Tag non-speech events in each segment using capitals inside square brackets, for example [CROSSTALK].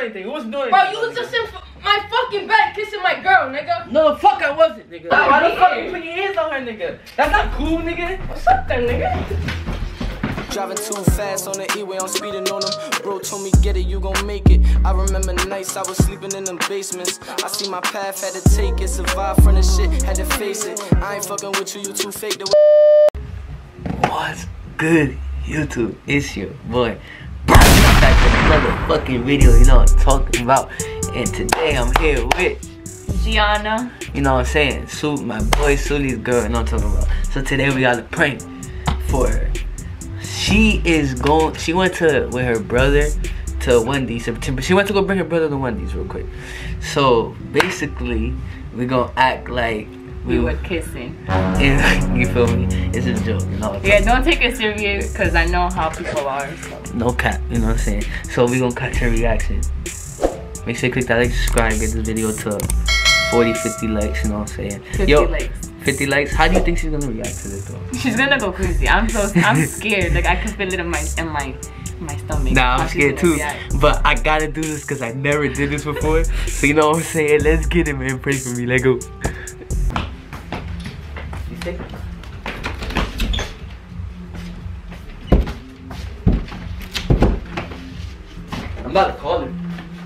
anything. Who was doing Bro, anything? you was just in my fucking bed kissing my girl, nigga. No, the fuck I wasn't, nigga. Why the fuck you put your hands on her, nigga? That's not cool, nigga. What's up then, nigga? Driving too fast on the E-way, I'm speeding on them. Bro told me get it, you gon' make it. I remember nights I was sleeping in them basements. I see my path, had to take it. Survive from the shit, had to face it. I ain't fucking with you, you too fake. The What's good, YouTube? It's your boy. Bryan, back with another fucking video, you know what I'm talking about. And today I'm here with, Gianna. you know what I'm saying, Su, my boy Suli's girl, you know what I'm talking about. So today we got a prank for her. She is going, she went to, with her brother to Wendy's, September. She went to go bring her brother to Wendy's real quick. So basically, we gonna act like We mm. were kissing. [LAUGHS] you feel me? It's a joke, you know. what I'm Yeah, don't take it serious because I know how people are. So. No cap, you know what I'm saying? So we gonna catch her reaction. Make sure you click that like, subscribe, get this video to 40, 50 likes, you know what I'm saying? 50 likes. 50 likes. How do you think she's gonna react to this though? She's gonna go crazy. I'm so I'm [LAUGHS] scared. Like I can feel it in my in my my stomach. Nah, I'm scared too. react. But I gotta do this because I never did this before. so you know what I'm saying? Let's get it, man. Pray for me. Let go. You? I'm about to call her.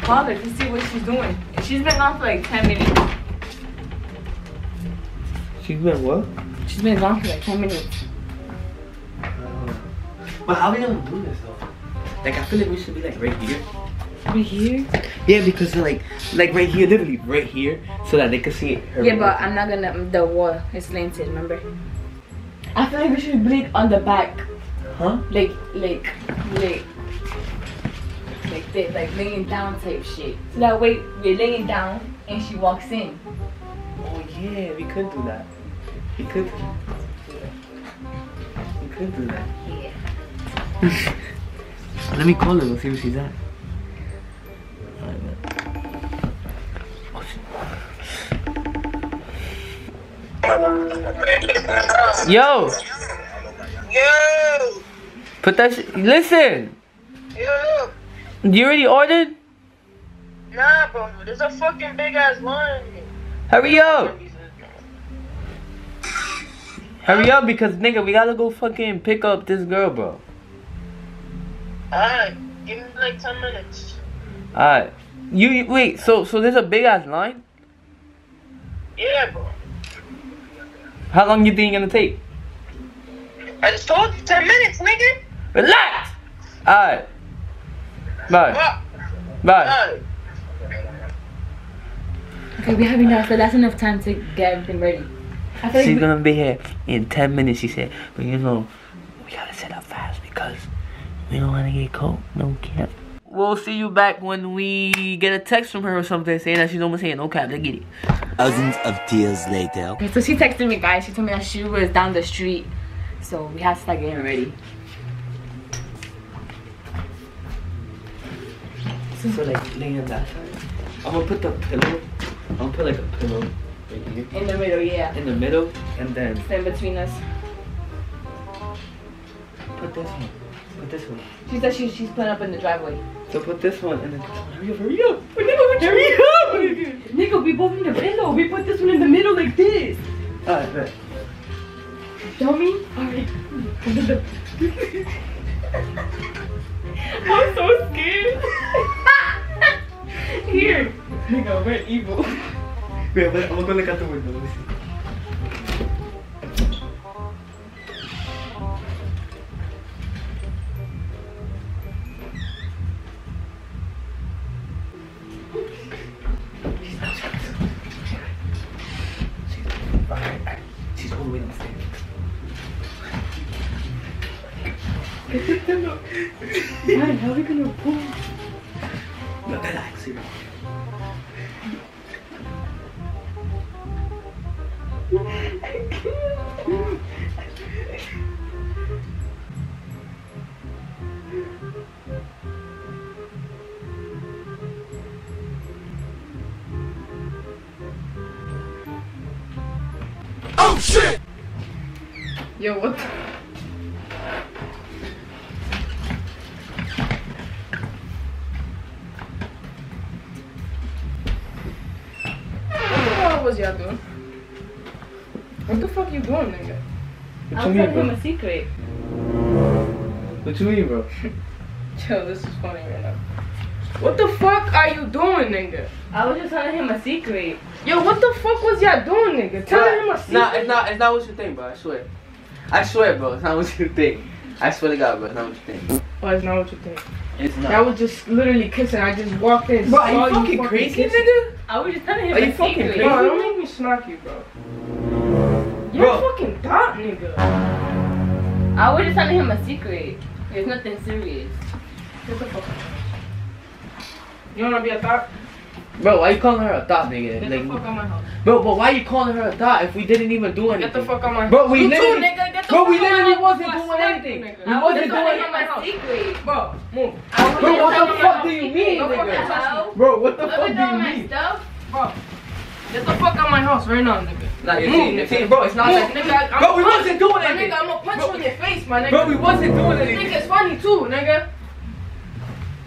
Call her to see what she's doing. She's been gone for like 10 minutes. She's been what? She's been gone for like 10 minutes. Uh, but how are we gonna do this though? Like I feel like we should be like right here. We here? Yeah, because like like right here, literally right here, so that they can see it. Yeah, but I'm not gonna. The wall is slanted. Remember? I feel like we should blink on the back, huh? like like like like this, like laying down type shit. So that way we're laying down and she walks in. Oh yeah, we could do that. We could. We could do that. Yeah. [LAUGHS] Let me call her. Let's see where she's at. Yo, Yo! put that. Sh- Listen, Yo! you already ordered? Nah, bro, there's a fucking big ass line. Hurry up! Hurry up, because nigga, we gotta go fucking pick up this girl, bro. Alright, give me like 10 minutes. Alright. You you- wait, so so there's a big ass line? Yeah, bro. How long you think it's gonna take? I just told you 10 minutes, nigga. Relax! Alright. Bye. What? Bye. Okay, we have enough. So that's enough time to get everything ready. I feel like She's we- gonna be here in 10 minutes, she said. But you know, we gotta set up fast because we don't wanna get caught. No cap. We'll see you back when we get a text from her or something saying that she's almost saying no cap. Let's get it. Thousands of tears later. Okay, so she texted me, guys. She told me that she was down the street, so we have to start getting ready. So like laying on that side. I'm gonna put the pillow. I'm gonna put like a pillow right here In the middle, yeah. in the middle, and then It's in between us. put this one. Put this one. She said she, she's putting up in the driveway. So put this one and then hurry up, hurry up, hurry up. Nigga, we both in the pillow. We put this one in the middle like this. Alright, bet. Show me? Alright. [LAUGHS] I'm so scared. [LAUGHS] Here. Nigga, we're evil. Wait, but I'm gonna look out the window. Man, how are we gonna pull? No, relax. here. Oh, Yo, what the fuck you doing, nigga? What I you was telling him a secret. What you mean, bro? [LAUGHS] Yo, this is funny right now. What the fuck are you doing, nigga? I was just telling him a secret. Yo, what the fuck was y'all doing, nigga? Telling him a secret. Nah, it's not. It's not what you think, bro. I swear. I swear, bro. It's not what you think. I swear to God, bro. It's not what you think. Oh, it's not what you think. It's not. I was just literally kissing. I just walked in. bro, are saw you fucking crazy, kissing. nigga? I was just telling him Are you fucking secret. crazy? Bro, don't make me smack you, bro. You're Bro. a fucking thought, nigga. I was just telling him a secret. There's nothing serious. Get the fuck. You wanna be a thought? Bro, why you calling her a thought, nigga? Get Like, the fuck out my house. bro, but why you calling her a thought if we didn't even do anything? Get the fuck out my house. Bro, we you literally- too, nigga. Get the Bro, fuck we literally house wasn't doing smack anything. you, nigga. We I was wasn't telling doing him a secret. Bro, move. I Bro, what the fuck do you mean, nigga? fucking touch me. Bro, what the fuck do you mean? Bro, get the fuck out my house right now, nigga. Nah, you're team, you're team. Bro, it's not Move, like nigga. I'm Bro, we punch- wasn't doing My anything. nigga, I'm gonna punch Bro, you in your face, my nigga. Bro, we wasn't doing This anything. nigga's funny too, nigga.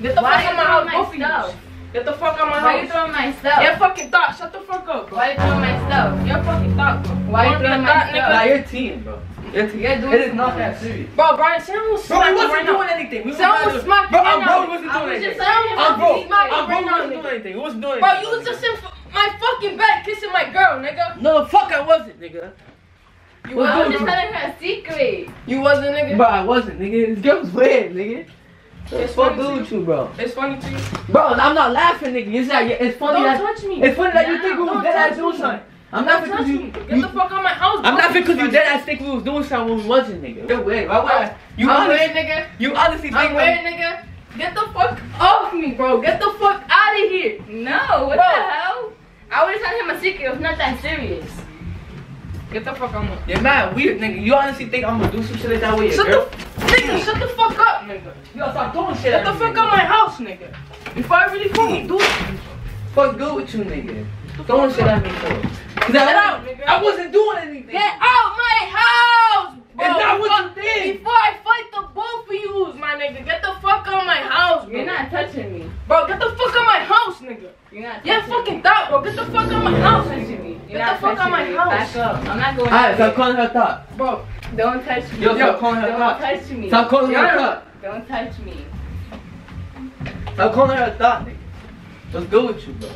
Get the Why fuck you out my house, both of you. Get the fuck out my Why you house. throwing my stuff? You're fucking thought. Shut the fuck up, bro. Why you throwing my stuff? You're fucking thought, bro. Why you wanna be a throwing my thought, stuff? Nah, nigga? you're team, bro. You're team. You're doing It is not that serious. Bro, Bryan, someone will Bro, smack we wasn't right doing now. anything. We Someone wasn't will smack Bro, right I'm bro, we wasn't I doing was anything. just ah, I'm bro, I'm ah, bro, right we wasn't doing anything. We wasn't doing Bro, you was just in f- my fucking bed kissing my girl, nigga. No, the fuck I wasn't, nigga. You What I was the just telling her a secret. You wasn't, nigga. Bro, I wasn't, nigga. This girl's weird, nigga. It's fuck funny good with you, bro? It's funny to you. Bro, I'm not laughing, nigga. It's like it's funny Don't that touch me. it's funny that you think we was dead ass doing something. I'm Don't laughing touch because you, me. Get you the fuck out my house. I'm both laughing of you, because you my dead nigga. ass think we was doing something when we wasn't, nigga. You're weird. Why would I? You I'm weird, honestly, nigga. you honestly think I'm weird, nigga. Get the fuck off me, bro. Get the fuck out of here. No, what Bro. the hell? I was just telling him a secret. It was not that serious. Get the fuck my You're mad weird, nigga. You honestly think I'm gonna do some shit like that with your Shut girl? the nigga, shut the fuck up, nigga. Yo, stop doing shit. Get the fuck out my house, nigga. Before I really fucking do it. Fuck good with you, nigga. Throwing shit at me for. Cause I, Get out, nigga. I wasn't doing anything. Get out my house, bro. It's not what Fuck- you did. Before I fight the both of you, my nigga. Get the fuck out my house, bro. You're not touching me. Bro, get the fuck out my house, nigga. You're not You're touching fucking thought, bro. Get the fuck out my house, touching nigga. Me. You're Get not the fuck out touching my me. house. Back up. I'm not going Alright, out stop calling her thought. Bro, Don't touch me. Yo, stop calling her Don't thought. touch me. Stop calling her Yeah. thought. Don't touch me. Stop calling her a thought, nigga. What's good with you, bro?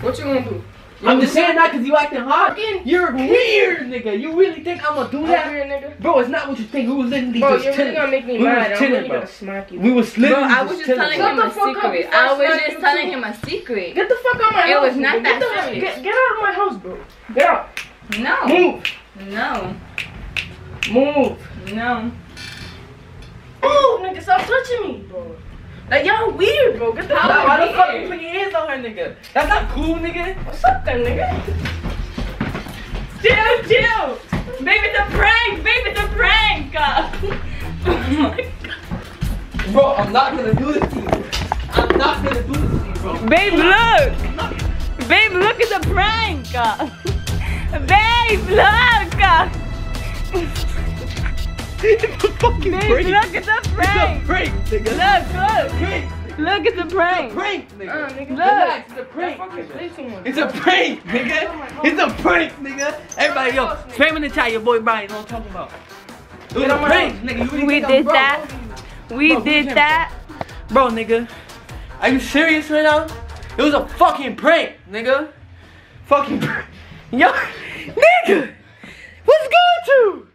What you gonna do? You I'm gonna just saying that because you acting hard. You're weird, nigga. You really think I'm gonna do I'm that? weird, nigga. Bro, it's not what you think. We was literally Bro, just you're really gonna make me we mad. was I'm chilling, really bro. gonna smack you. We was Bro, I was just chilling. telling bro. him a the fuck up secret. I I was just telling too. him a secret. Get the fuck out of my It house. was not nigga. that get serious. Get, get out of my house, bro. Get out. No. Move. No. Move. No. Move, nigga. Stop touching me, bro. Like, y'all weird, bro. Get the fuck out. why the fuck you put your hands on her, nigga? That's not cool, nigga. What's up, then, nigga? Chill, chill. Baby, it's a prank. Baby, it's a prank. oh my god. Bro, I'm not gonna do this to you. I'm not gonna do this to you, bro. Babe, look. Babe, look at the prank. [LAUGHS] Babe, look. It's a fucking Babe, prank. look at the It's a prank. prank, nigga. Look, look. Prank. Look at the prank. Prank, nigga. Uh, nigga. Relax, it's a prank, nigga. play too much. It's a prank, nigga. It's a prank, nigga. Everybody, yo, spam in the chat, your boy Bryan, you know what I'm talking about. It was a prank, nigga. We did that. We Bro, did that. Bro, nigga. Are you serious right now? It was a fucking prank, nigga. Fucking [LAUGHS] prank. Yo, [LAUGHS] nigga. What's good with you?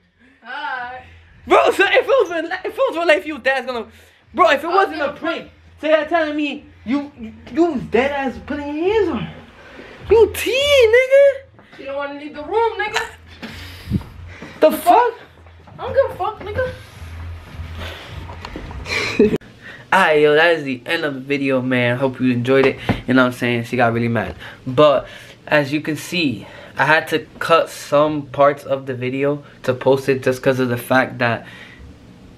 Bro, [LAUGHS] so if it was real, if it was real life, you was dead ass gonna. Bro, if it wasn't a prank, so you're telling me you you, you was dead ass putting your hands on her. You T, nigga. You don't want to leave the room, nigga. The fuck? I don't give a fuck, nigga. [LAUGHS] Alright, yo, that is the end of the video, man. Hope you enjoyed it. You know what I'm saying? She got really mad. But, as you can see, I had to cut some parts of the video to post it just because of the fact that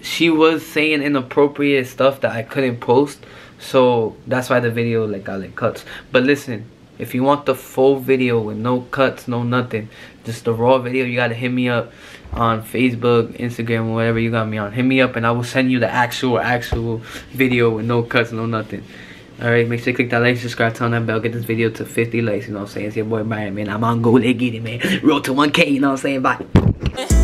she was saying inappropriate stuff that I couldn't post. So, that's why the video, like, got, like, cuts. But listen, if you want the full video with no cuts, no nothing, just the raw video, you gotta hit me up on Facebook, Instagram, whatever you got me on. Hit me up and I will send you the actual, actual video with no cuts, no nothing. Alright, make sure you click that like, subscribe, turn that bell, get this video to 50 likes, you know what I'm saying? It's your boy Bryan, man. I'm on go, let get it, man. Road to 1K, you know what I'm saying? Bye.